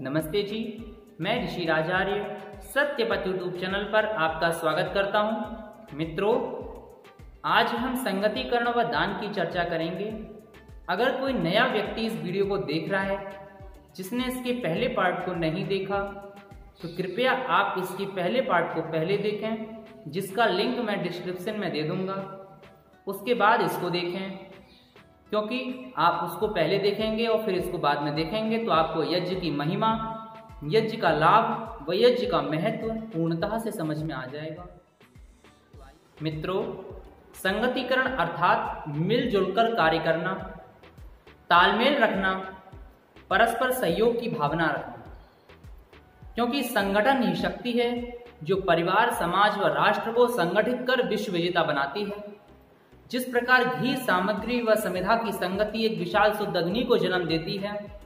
नमस्ते जी, मैं ऋषि आचार्य Satyapath YouTube channel पर आपका स्वागत करता हूँ। मित्रों, आज हम संगतिकरण व दान की चर्चा करेंगे। अगर कोई नया व्यक्ति इस वीडियो को देख रहा है, जिसने इसके पहले पार्ट को नहीं देखा तो कृपया आप इसके पहले पार्ट को पहले देखें, जिसका लिंक मैं डिस्क्रिप्शन में दे दूँगा। उसके बाद इसको देखें। क्योंकि आप उसको पहले देखेंगे और फिर इसको बाद में देखेंगे तो आपको यज्ञ की महिमा, यज्ञ का लाभ व यज्ञ का महत्व पूर्णतः से समझ में आ जाएगा। मित्रों, संगतिकरण अर्थात मिलजुल कर कार्य करना, तालमेल रखना, परस्पर सहयोग की भावना रखना। क्योंकि संगठन ही शक्ति है जो परिवार, समाज व राष्ट्र को संगठित कर विश्व विजेता बनाती है। जिस प्रकार घी सामग्री व समिधा की संगति एक विशाल शुद्ध अग्नि को जन्म देती है,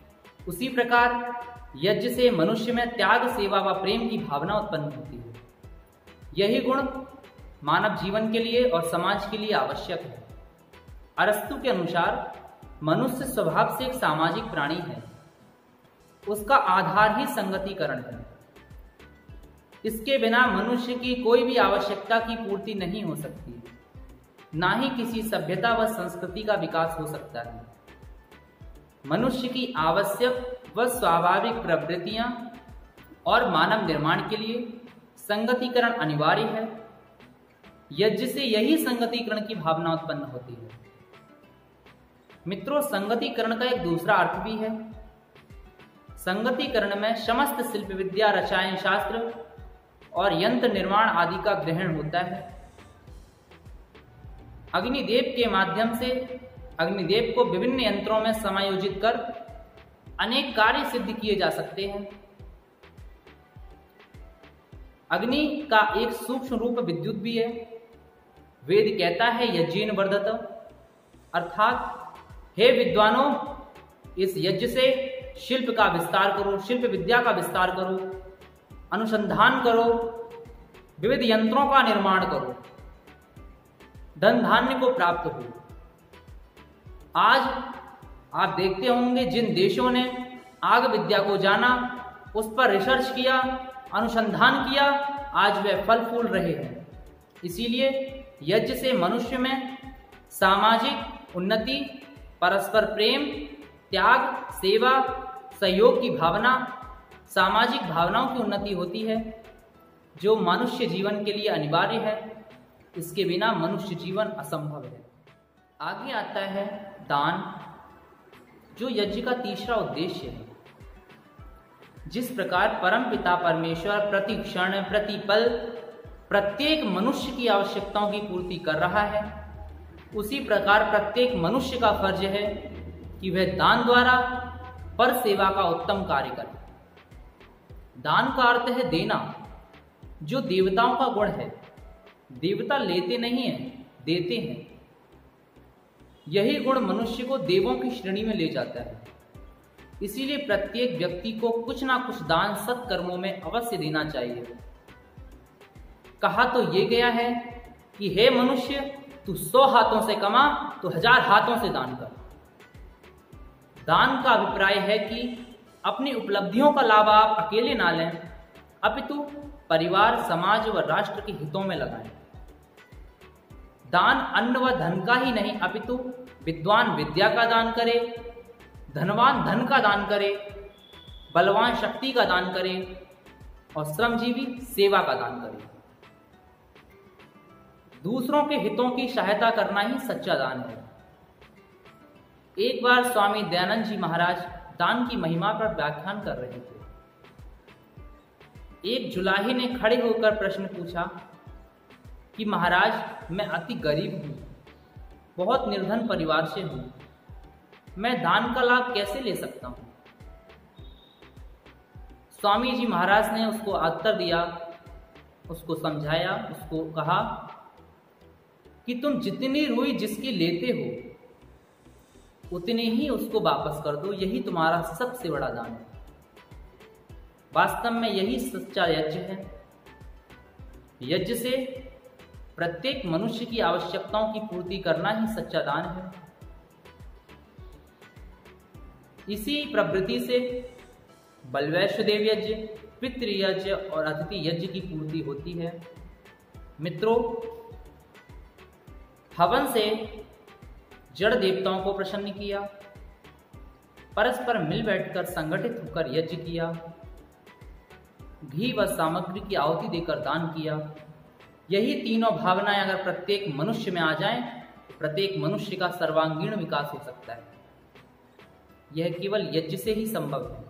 उसी प्रकार यज्ञ से मनुष्य में त्याग, सेवा व प्रेम की भावना उत्पन्न होती है। यही गुण मानव जीवन के लिए और समाज के लिए आवश्यक है। अरस्तु के अनुसार मनुष्य स्वभाव से एक सामाजिक प्राणी है। उसका आधार ही संगतिकरण है। इसके बिना मनुष्य की कोई भी आवश्यकता की पूर्ति नहीं हो सकती। ना ही किसी सभ्यता व संस्कृति का विकास हो सकता है। मनुष्य की आवश्यक व स्वाभाविक प्रवृत्तियाँ और मानव निर्माण के लिए संगतिकरण अनिवार्य है। यज्ञ से यही संगतिकरण की भावना उत्पन्न होती है। मित्रों, संगतिकरण का एक दूसरा अर्थ भी है। संगतिकरण में समस्त शिल्प विद्या, रसायन शास्त्र और यंत्र निर्माण आदि का ग्रहण होता है। अग्निदेव के माध्यम से, अग्निदेव को विभिन्न यंत्रों में समायोजित कर अनेक कार्य सिद्ध किए जा सकते हैं। अग्नि का एक सूक्ष्म रूप विद्युत भी है। वेद कहता है यज्ञन वर्धत। अर्थात, हे विद्वानों, इस यज्ञ से शिल्प का विस्तार करो, शिल्प विद्या का विस्तार करो, अनुसंधान करो, विविध यंत्रों का निर्माण करो। धन धान्य को प्राप्त हो आज आप देखते होंगे जिन देशों ने आग विद्या को जाना, उस पर रिसर्च किया, अनुसंधान किया, आज वे फल फूल रहे हैं। इसीलिए यज्ञ से मनुष्य में सामाजिक उन्नति, परस्पर प्रेम, त्याग, सेवा, सहयोग की भावना, सामाजिक भावनाओं की उन्नति होती है, जो मनुष्य जीवन के लिए अनिवार्य है। इसके बिना मनुष्य जीवन असंभव है। आगे आता है दान, जो यज्ञ का तीसरा उद्देश्य है। जिस प्रकार परम पिता परमेश्वर प्रति क्षण, प्रति पल, प्रत्येक मनुष्य की आवश्यकताओं की पूर्ति कर रहा है, उसी प्रकार प्रत्येक मनुष्य का फ़र्ज़ है कि वह दान द्वारा पर सेवा का उत्तम कार्य करे। दान का अर्थ है देना, जो देवताओं का गुण है। देवता लेते नहीं है, देते हैं। यही गुण मनुष्य को देवों की श्रेणी में ले जाता है। इसीलिए प्रत्येक व्यक्ति को कुछ ना कुछ दान सत्कर्मों में अवश्य देना चाहिए। कहा तो ये गया है कि हे मनुष्य, तू सौ हाथों से कमा तो हज़ार हाथों से दान कर। दान का अभिप्राय है कि अपनी उपलब्धियों का लाभ आप अकेले ना लें। अपितु परिवार, समाज व राष्ट्र के हितों में लगाएँ। दान अन्न व धन का ही नहीं, अपितु विद्वान विद्या का दान करे, धनवान धन का दान करे, बलवान शक्ति का दान करे और श्रमजीवी सेवा का दान करे। दूसरों के हितों की सहायता करना ही सच्चा दान है। एक बार स्वामी दयानंद जी महाराज दान की महिमा पर व्याख्यान कर रहे थे। एक जुलाही ने खड़े होकर प्रश्न पूछा कि महाराज, मैं अति गरीब हूँ, बहुत निर्धन परिवार से हूँ, मैं दान का लाभ कैसे ले सकता हूँ? स्वामी जी महाराज ने उसको उत्तर दिया, उसको समझाया, उसको कहा कि तुम जितनी रुई जिसकी लेते हो, उतनी ही उसको वापस कर दो, यही तुम्हारा सबसे बड़ा दान है। वास्तव में यही सच्चा यज्ञ है। यज्ञ से प्रत्येक मनुष्य की आवश्यकताओं की पूर्ति करना ही सच्चा दान है। इसी प्रवृत्ति से बलवैश्व देव यज्ञ, पितृ यज्ञ और अतिथि यज्ञ की पूर्ति होती है। मित्रों, हवन से जड़ देवताओं को प्रसन्न किया, परस्पर मिल बैठकर संगठित होकर यज्ञ किया घी व सामग्री की आहुति देकर दान किया। यही तीनों भावनाएँ अगर प्रत्येक मनुष्य में आ जाएँ, प्रत्येक मनुष्य का सर्वांगीण विकास हो सकता है। यह केवल यज्ञ से ही संभव है।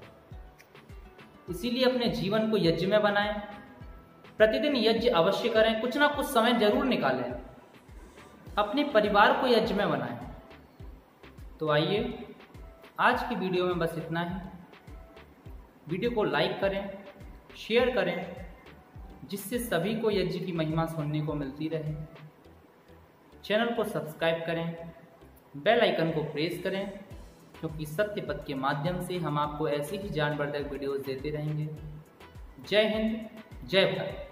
इसीलिए अपने जीवन को यज्ञ में बनाएँ। प्रतिदिन यज्ञ अवश्य करें कुछ ना कुछ समय ज़रूर निकालें। अपने परिवार को यज्ञ में बनाएँ। तो आइए आज की वीडियो में बस इतना ही। वीडियो को लाइक करें शेयर करें, जिससे सभी को यज्ञ की महिमा सुनने को मिलती रहे। चैनल को सब्सक्राइब करें, बेल आइकन को प्रेस करें, क्योंकि सत्य पथ के माध्यम से हम आपको ऐसी ही जानवर्धक वीडियोस देते रहेंगे। जय हिंद, जय भारत।